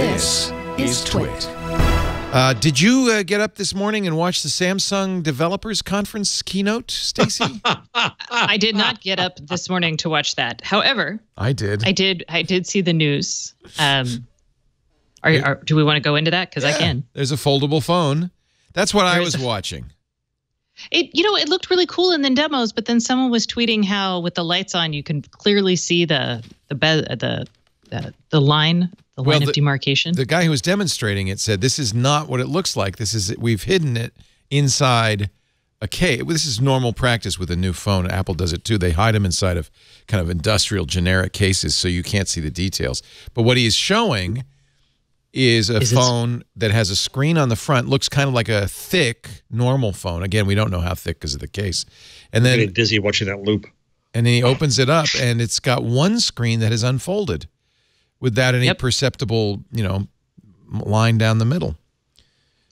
This is Twit. Uh, did you uh, get up this morning and watch the Samsung Developers Conference keynote, Stacey? I did not get up this morning to watch that. However, I did. I did. I did see the news. Um, are, are do we want to go into that? Because I can. There's a foldable phone. That's what I was a- watching. It you know it looked really cool in the demos, but then someone was tweeting how with the lights on you can clearly see the the be- the the, the line the Well, line the- of demarcation. The guy who was demonstrating it said, "This is not what it looks like. This is we've hidden it inside a case. This is normal practice with a new phone. Apple does it too. They hide them inside of kind of industrial generic cases so you can't see the details. But what he is showing is a Is it- phone that has a screen on the front, looks kind of like a thick normal phone. Again, we don't know how thick because of the case. And I'm then getting dizzy watching that loop. and then he opens it up and it's got one screen that is unfolded without any Yep. perceptible, you know, line down the middle.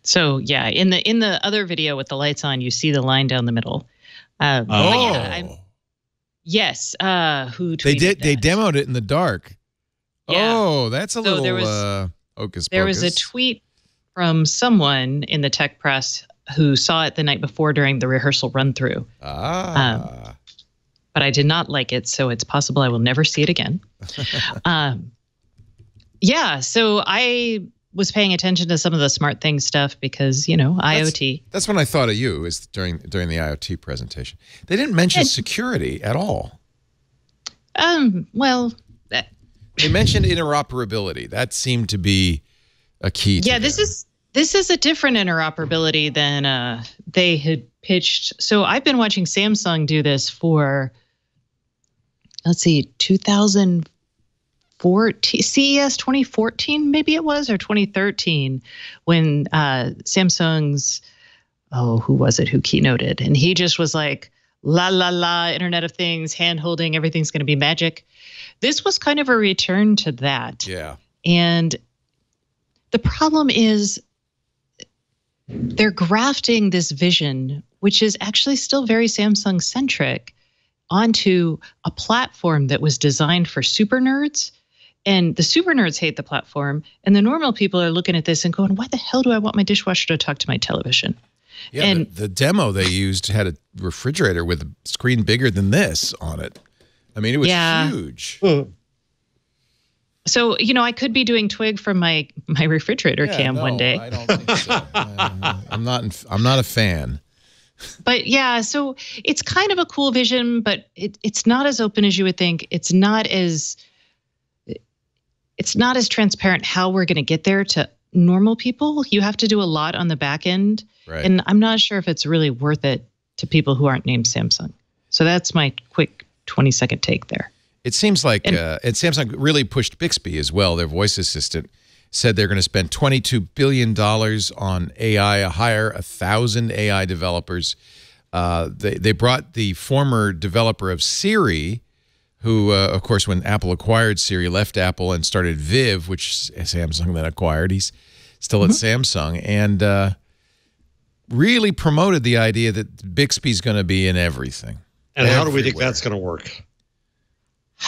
so yeah, in the in the other video with the lights on, you see the line down the middle. Um, Oh. yeah, I'm- yes. Uh, who tweeted they did they demoed it in the dark. Yeah. Oh, that's a So little there was- uh hocus There was a tweet from someone in the tech press who saw it the night before during the rehearsal run through, Ah. but I did not like it, so it's possible I will never see it again. um, yeah, so I was paying attention to some of the SmartThings stuff because you know IoT. That's when I thought of you is during during the IoT presentation. They didn't mention And- security at all. Um, well, uh, They mentioned interoperability. That seemed to be a key. yeah, this them. is this is a different interoperability than uh, they had pitched. So I've been watching Samsung do this for let's see, 2014 CES 2014 maybe it was or 2013 when uh, Samsung's oh who was it who keynoted and he just was like la la la Internet of Things hand holding everything's going to be magic. This was kind of a return to that. yeah. And the problem is they're grafting this vision, which is actually still very Samsung centric, onto a platform that was designed for super nerds. And the super nerds hate the platform. And the normal people are looking at this and going, why the hell do I want my dishwasher to talk to my television? Yeah, And- the, the demo they used had a refrigerator with a screen bigger than this on it. I mean, it was Yeah. huge. So, you know, I could be doing Twig from my my refrigerator Yeah, cam one day. I don't think so. Uh, I'm not. in- I'm not a fan. but yeah, so it's kind of a cool vision, but it, it's not as open as you would think. It's not as it's not as transparent how we're going to get there to normal people. You have to do a lot on the back end, Right. and I'm not sure if it's really worth it to people who aren't named Samsung. So that's my quick 20 second take there. It seems like And- uh, and Samsung really pushed Bixby as well. Their voice assistant said they're going to spend 22 billion dollars on AI, hire a thousand AI developers. Uh, they they brought the former developer of Siri, who uh, of course when Apple acquired Siri, left Apple and started Viv, which Samsung then acquired. He's still at Samsung and uh, really promoted the idea that Bixby's going to be in everything. And how do we think that's going to work?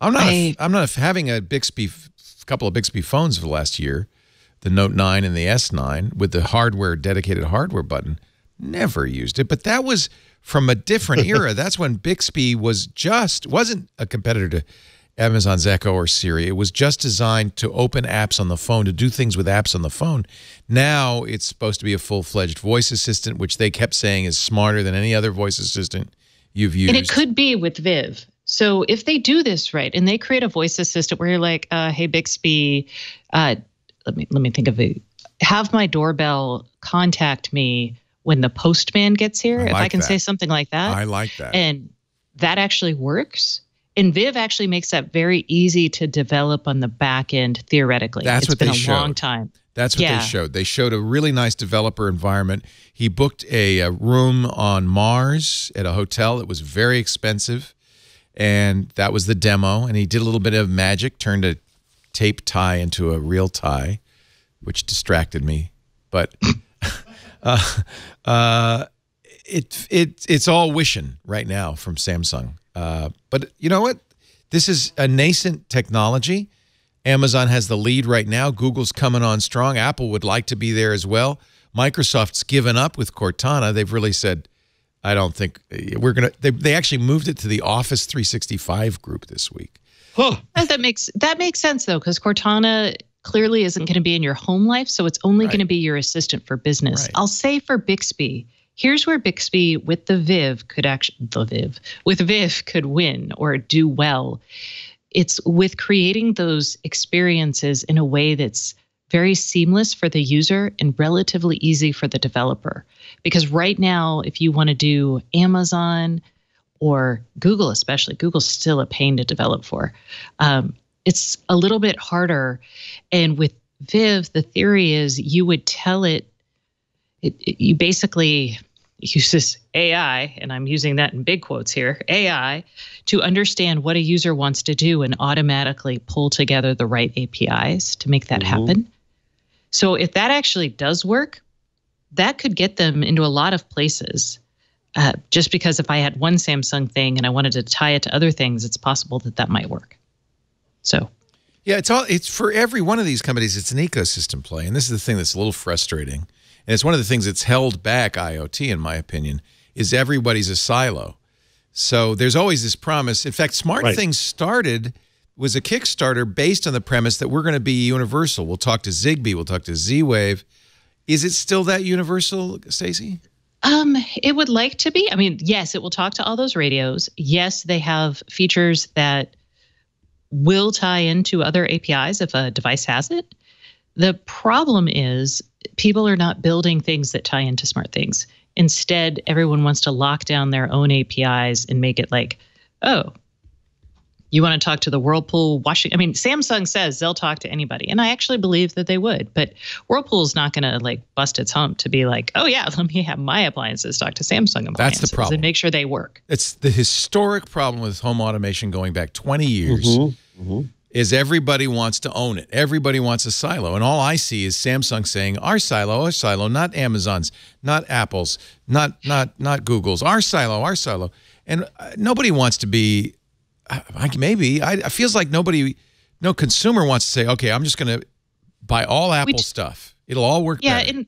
I'm not. a- I- I'm not a- having a Bixby, f- couple of Bixby phones for the last year, the Note 9 and the S9 with the hardware dedicated hardware button. Never used it, but that was from a different era. That's when Bixby was just wasn't a competitor to Amazon's Echo or Siri. It was just designed to open apps on the phone, to do things with apps on the phone. Now it's supposed to be a full-fledged voice assistant, which they kept saying is smarter than any other voice assistant you've used. And it could be with Viv. So if they do this right and they create a voice assistant where you're like, uh, "Hey Bixby, uh, let me let me think of it. Have my doorbell contact me when the postman gets here." I if I can that. say something like that, I like that. and that actually works. And Viv actually makes that very easy to develop on the back end theoretically. That's It's what been they a long showed. time. That's what Yeah. they showed. They showed a really nice developer environment. He booked a, a room on Mars at a hotel. It was very expensive. And that was the demo. And he did a little bit of magic, turned a tape tie into a real tie, which distracted me. But uh, uh, it, it, it's all wishing right now from Samsung. Uh, but you know what? This is a nascent technology. Amazon has the lead right now. Google's coming on strong. Apple would like to be there as well. Microsoft's given up with Cortana. They've really said, I don't think we're going to. They, they actually moved it to the Office 365 group this week. Huh. That makes that makes sense though, because Cortana clearly isn't going to be in your home life, so it's only Right. going to be your assistant for business. Right. I'll say for Bixby, here's where Bixby with the Viv could actually the Viv with Viv could win or do well. It's with creating those experiences in a way that's very seamless for the user and relatively easy for the developer. Because right now, if you want to do Amazon or Google, especially, Google's still a pain to develop for. Um, it's a little bit harder. And with Viv, the theory is you would tell it, it, it you basically use this AI, and I'm using that in big quotes here AI, to understand what a user wants to do and automatically pull together the right APIs to make that Mhm. happen. So if that actually does work, that could get them into a lot of places. Uh, just because if I had one Samsung thing and I wanted to tie it to other things, it's possible that that might work. So Yeah, it's all it's for every one of these companies. It's an ecosystem play, and this is the thing that's a little frustrating. And it's one of the things that's held back IoT, in my opinion, is everybody's a silo. So there's always this promise. In fact, Smart Right. Things started was a Kickstarter based on the premise that we're going to be universal. We'll talk to Zigbee, we'll talk to Z-Wave. Is it still that universal, Stacey? Um, it would like to be. I mean, yes, it will talk to all those radios. Yes, they have features that will tie into other APIs if a device has it. The problem is people are not building things that tie into SmartThings. Instead, everyone wants to lock down their own APIs and make it like, oh, you want to talk to the Whirlpool washing? I mean, Samsung says they'll talk to anybody, and I actually believe that they would. But Whirlpool's not going to like bust its hump to be like, oh yeah, let me have my appliances talk to Samsung appliances problem. and make sure they work. It's the historic problem with home automation going back 20 years. Mm-hmm. Mm-hmm. is everybody wants to own it. Everybody wants a silo. And all I see is Samsung saying, our silo, our silo, not Amazon's, not Apple's, not not not Google's, our silo, our silo. And uh, nobody wants to be, uh, like maybe, I, it feels like nobody, no consumer wants to say, okay, I'm just going to buy all Apple stuff. It'll all work Yeah, better. and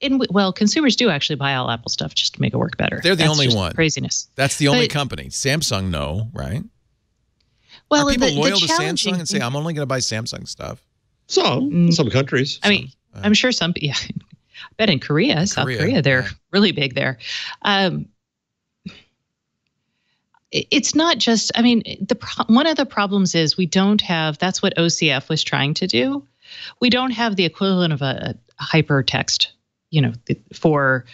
in well, consumers do actually buy all Apple stuff just to make it work better. They're the That's only one. Craziness. That's the only but- company. Samsung, no, right? Well, Are people the, the loyal to Samsung and say, I'm only going to buy Samsung stuff? Some, Mm. some countries. I mean, uh, I'm sure some. Yeah, I bet in Korea, South Korea, Korea, they're yeah. really big there. Um, it's not just. I mean, the pro- one of the problems is we don't have. That's what OCF was trying to do. We don't have the equivalent of a, a hypertext, you know, th- for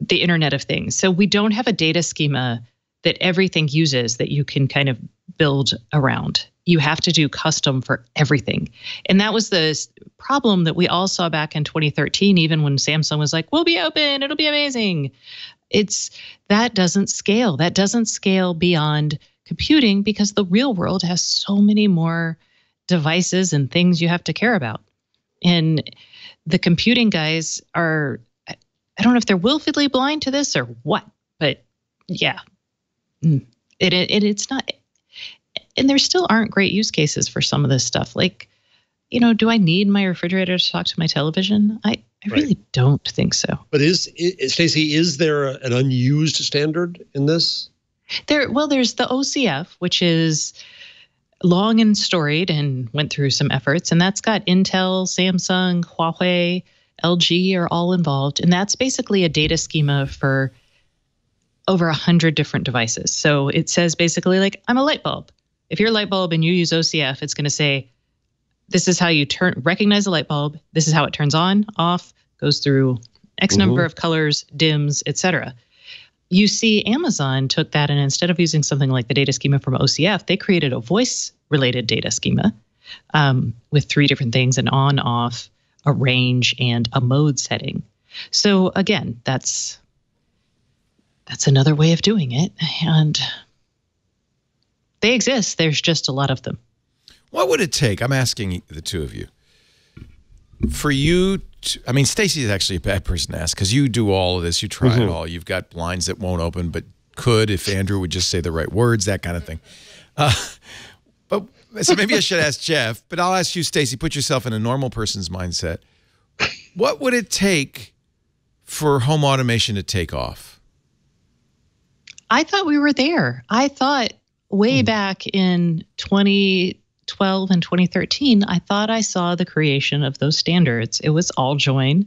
the Internet of Things. So we don't have a data schema that everything uses that you can kind of build around. You have to do custom for everything. And that was the problem that we all saw back in 2013, even when Samsung was like, we'll be open, it'll be amazing. It's that doesn't scale. That doesn't scale beyond computing because the real world has so many more devices and things you have to care about. And the computing guys are, I don't know if they're willfully blind to this or what, but yeah, Mm. it, it it's not and there still aren't great use cases for some of this stuff. Like you know do i need my refrigerator to talk to my television? I i Right. really don't think so. But is, is Stacey, is there a- an unused standard in this? there well there's the ocf which is long and storied and went through some efforts and that's got intel samsung huawei lg are all involved and that's basically a data schema for over a hundred different devices. So it says basically like i'm a light bulb if you're a light bulb and you use ocf it's going to say this is how you turn recognize a light bulb this is how it turns on off goes through x number of colors dims etc you see Amazon took that and instead of using something like the data schema from OCF, they created a voice related data schema um, with three different things an on, off, a range, and a mode setting. So again, that's that's another way of doing it. And they exist. There's just a lot of them. What would it take? I'm asking the two of you. For you to, I mean, Stacey is actually a bad person to ask because you do all of this. You try it all. You've got blinds that won't open, but could if Andrew would just say the right words, that kind of thing. Uh, but so maybe I should ask Jeff, but I'll ask you, Stacey. Put yourself in a normal person's mindset. What would it take for home automation to take off? I thought we were there. I thought way Hmm. back in 2012 and 2013, I thought I saw the creation of those standards. It was AllJoyn.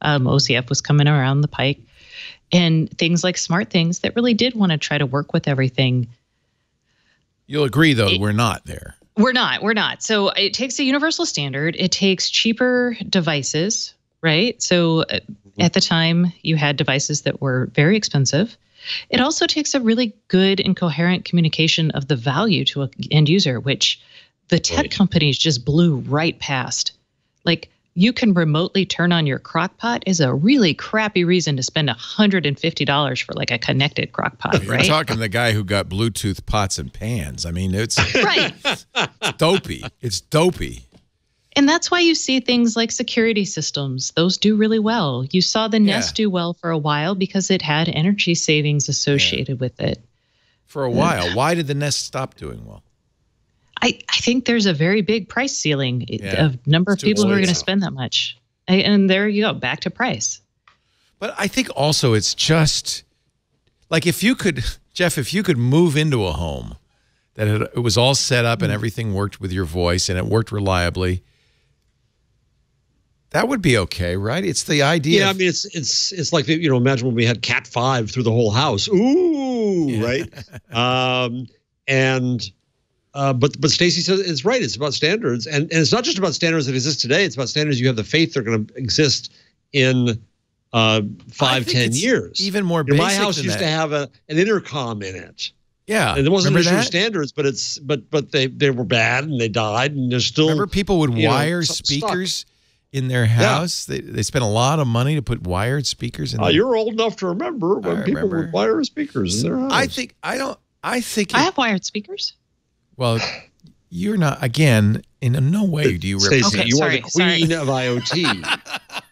Um, OCF was coming around the pike, and things like SmartThings that really did want to try to work with everything. You'll agree, though, It- we're not there. We're not. We're not. So it takes a universal standard. It takes cheaper devices, right? So uh, at the time, you had devices that were very expensive. It also takes a really good and coherent communication of the value to an end user, which the tech Right. companies just blew right past. Like you can remotely turn on your crock pot is a really crappy reason to spend $150 for like a connected crock pot, You're right? talking to the guy who got Bluetooth pots and pans. I mean, it's right. dopey. It's dopey. And that's why you see things like security systems. Those do really well. You saw the Nest do well for a while because it had energy savings associated with it. For a while. Why did the Nest stop doing well? I, I think there's a very big price ceiling Yeah. of number of It's too people who are going to spend that much. I- And there you go, back to price. But I think also it's just like if you could, Jeff, if you could move into a home that it, it was all set up and mm. everything worked with your voice and it worked reliably, that would be okay, right? It's the idea. Yeah, I mean it's it's it's like the, you know imagine when we had Cat five through the whole house. Ooh, right. um, and uh, but but Stacey says it's right. It's about standards, and and it's not just about standards that exist today. It's about standards you have the faith they're going to exist in uh, think ten years. Even more You know, my house used that. to have a an intercom in it, yeah. and it wasn't Remember an issue of standards, but it's but but they they were bad and they died, and they're still Remember people would you know, wire stuck. Speakers in their house? They, they spent a lot of money to put wired speakers in Uh, their- you're old enough to remember when I people remember. would wire speakers in their house. I think, I don't, I think, I it- have wired speakers. well, you're not, again, in no way do you Stacey, represent. Okay, you sorry, are the queen of IoT.